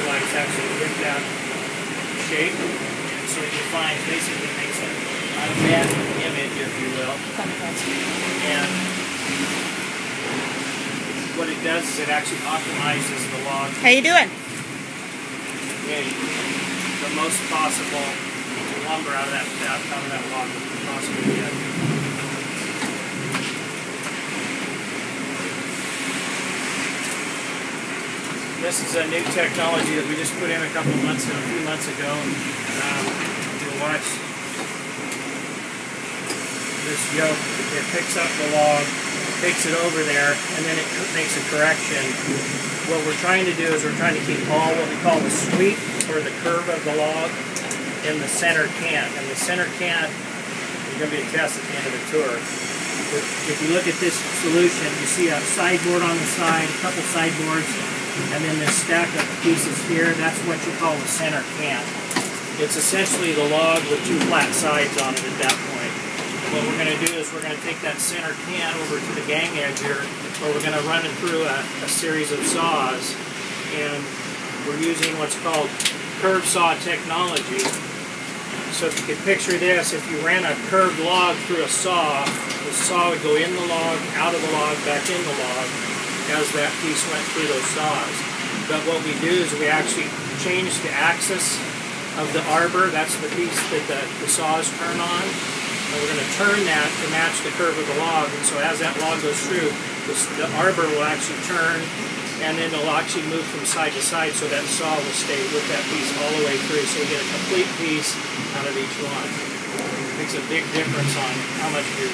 how the laser actually hit that shape. And so it defines, basically makes a, a bad image, if you will. And what it does is it actually optimizes the log How you doing? getting the most possible lumber out of that, out of that log that possibly get. This is a new technology that we just put in a couple months, a few months ago. Um, you'll watch this yoke. It picks up the log, takes it over there, and then it makes a correction. What we're trying to do is we're trying to keep all what we call the sweep or the curve of the log in the center cant. And the center cant is going to be a test at the end of the tour. If you look at this solution, you see a sideboard on the side, a couple sideboards, and then this stack of pieces here. That's what you call the center cant. It's essentially the log with two flat sides on it at that point. What we're going to do is we're going to take that center cant over to the gang edge here, where we're going to run it through a, a series of saws, and we're using what's called curve saw technology. So if you could picture this, if you ran a curved log through a saw, the saw would go in the log, out of the log, back in the log, as that piece went through those saws. But what we do is we actually change the axis of the arbor. That's the piece that the, the saws turn on. And we're going to turn that to match the curve of the log. And so as that log goes through, the, the arbor will actually turn and then it'll actually move from side to side so that saw will stay with that piece all the way through. So you get a complete piece out of each one. It makes a big difference on how much you're